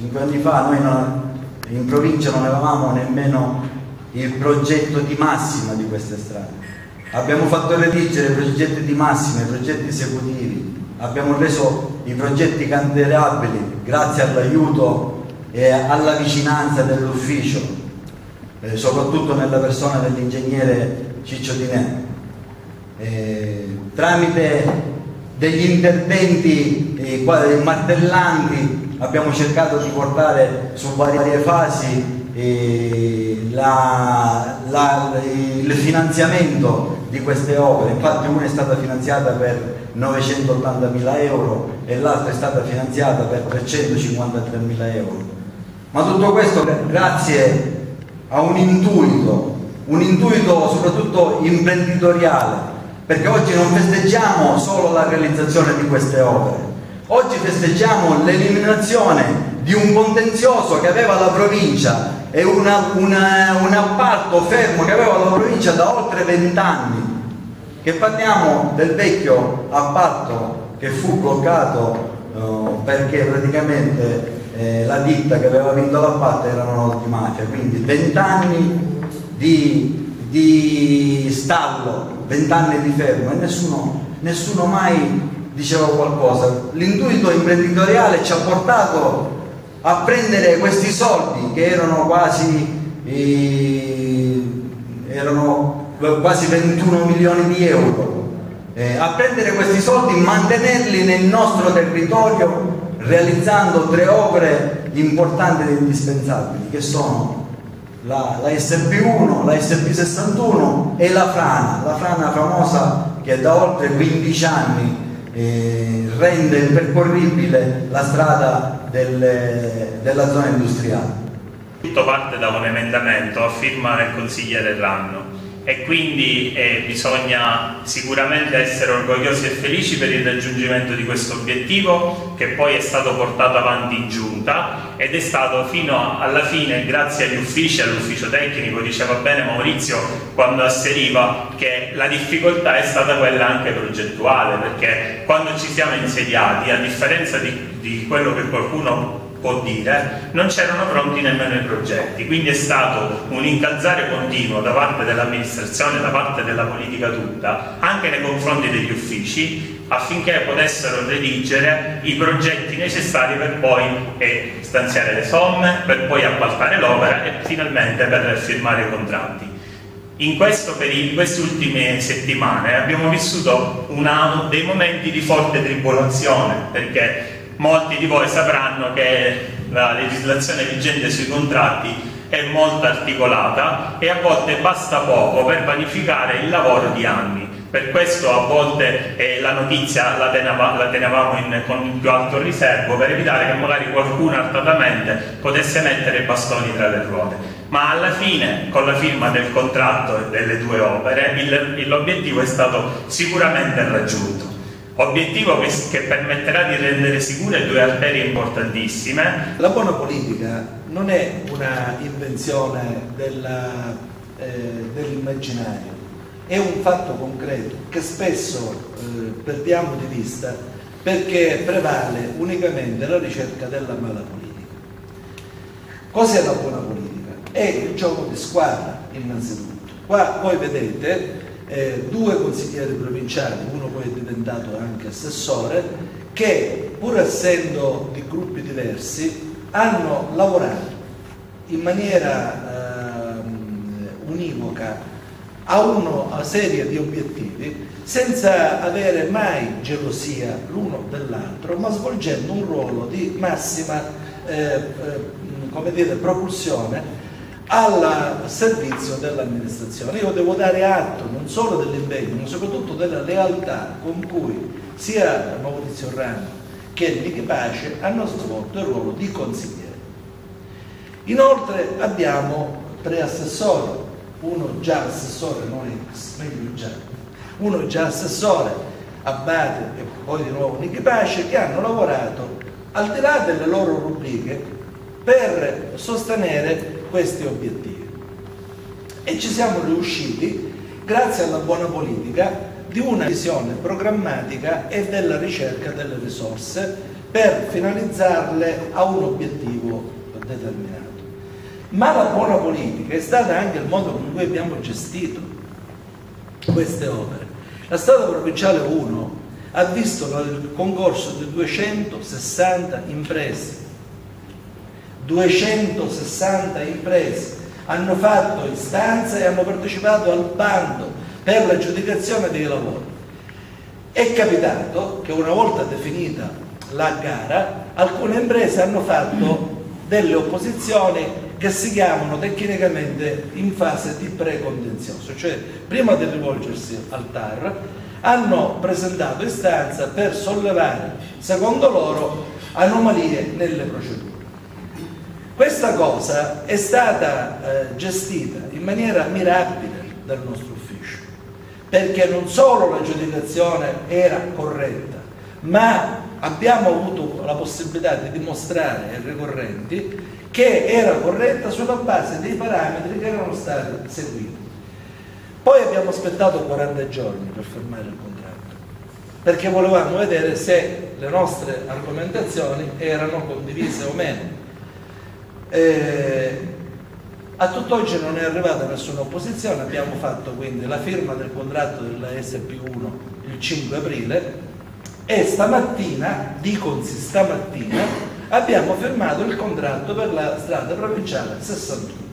Cinque anni fa noi non, in provincia non avevamo nemmeno il progetto di massima di queste strade. Abbiamo fatto redigere i progetti di massima, i progetti esecutivi, abbiamo reso i progetti cantierabili grazie all'aiuto e alla vicinanza dell'ufficio, eh, soprattutto nella persona dell'ingegnere Ciccio Dinè. Eh, tramite degli interventi eh, martellanti abbiamo cercato di portare su varie fasi eh, la, la, il finanziamento di queste opere, infatti una è stata finanziata per 980 mila euro e l'altra è stata finanziata per 353 mila euro. Ma tutto questo grazie a un intuito, un intuito soprattutto imprenditoriale, perché oggi non festeggiamo solo la realizzazione di queste opere, oggi festeggiamo l'eliminazione di un contenzioso che aveva la provincia e una, una, un appalto fermo che aveva la provincia da oltre vent'anni. Che parliamo del vecchio appalto che fu bloccato uh, perché praticamente eh, la ditta che aveva vinto l'appalto erano di mafia, quindi vent'anni di, di, stallo, vent'anni di fermo e nessuno, nessuno mai diceva qualcosa. L'intuito imprenditoriale ci ha portato a prendere questi soldi che erano quasi, eh, erano quasi 21 milioni di euro, eh, a prendere questi soldi, mantenerli nel nostro territorio realizzando tre opere importanti ed indispensabili che sono la, la SP1, la SP61 e la Frana, la Frana famosa che da oltre 15 anni eh, rende impercorribile la strada del, della zona industriale. Tutto parte da un emendamento a firma del consigliere Ranno e quindi eh, bisogna sicuramente essere orgogliosi e felici per il raggiungimento di questo obiettivo che poi è stato portato avanti in giunta ed è stato fino alla fine grazie agli uffici, all'ufficio tecnico, diceva bene Maurizio quando asseriva che la difficoltà è stata quella anche progettuale perché quando ci siamo insediati a differenza di, di quello che qualcuno può dire, non c'erano pronti nemmeno i progetti, quindi è stato un incalzare continuo da parte dell'amministrazione, da parte della politica tutta, anche nei confronti degli uffici, affinché potessero redigere i progetti necessari per poi eh, stanziare le somme, per poi appaltare l'opera e finalmente per firmare i contratti. In, questo, in queste ultime settimane abbiamo vissuto una, dei momenti di forte tribolazione perché molti di voi sapranno che la legislazione vigente sui contratti è molto articolata e a volte basta poco per vanificare il lavoro di anni. Per questo a volte eh, la notizia la, teneva, la tenevamo in, con più alto riservo per evitare che magari qualcuno artatamente potesse mettere i bastoni tra le ruote. Ma alla fine, con la firma del contratto delle due opere, l'obiettivo è stato sicuramente raggiunto obiettivo che, permetterà di rendere sicure due arterie importantissime. La buona politica non è una invenzione della, eh, dell'immaginario, è un fatto concreto che spesso eh, perdiamo di vista perché prevale unicamente la ricerca della mala politica. Cos'è la buona politica? È il gioco di squadra innanzitutto. Qua voi vedete eh, due consiglieri provinciali, uno poi è diventato anche assessore, che pur essendo di gruppi diversi hanno lavorato in maniera eh, univoca a una serie di obiettivi senza avere mai gelosia l'uno dell'altro, ma svolgendo un ruolo di massima eh, eh, come dire, propulsione al servizio dell'amministrazione. Io devo dare atto solo dell'impegno, ma soprattutto della lealtà con cui sia Maurizio Rano che Nichi Pace hanno svolto il ruolo di consigliere. Inoltre abbiamo tre assessori, uno già assessore, noi meglio già, uno già assessore, Abate e poi di nuovo Nichi Pace, che hanno lavorato al di là delle loro rubriche per sostenere questi obiettivi. E ci siamo riusciti grazie alla buona politica di una visione programmatica e della ricerca delle risorse per finalizzarle a un obiettivo determinato. Ma la buona politica è stata anche il modo con cui abbiamo gestito queste opere. La strada provinciale 1 ha visto il concorso di 260 imprese. 260 imprese hanno fatto istanza e hanno partecipato al bando per l'aggiudicazione dei lavori. È capitato che una volta definita la gara, alcune imprese hanno fatto delle opposizioni che si chiamano tecnicamente in fase di precontenzioso, cioè prima di rivolgersi al TAR hanno presentato istanza per sollevare, secondo loro, anomalie nelle procedure. Questa cosa è stata eh, gestita in maniera mirabile dal nostro ufficio, perché non solo l'aggiudicazione era corretta, ma abbiamo avuto la possibilità di dimostrare ai ricorrenti che era corretta sulla base dei parametri che erano stati seguiti. Poi abbiamo aspettato 40 giorni per firmare il contratto, perché volevamo vedere se le nostre argomentazioni erano condivise o meno. Eh, a tutt'oggi non è arrivata nessuna opposizione, abbiamo fatto quindi la firma del contratto della SP1 il 5 aprile e stamattina, diconsi stamattina, abbiamo firmato il contratto per la strada provinciale 61.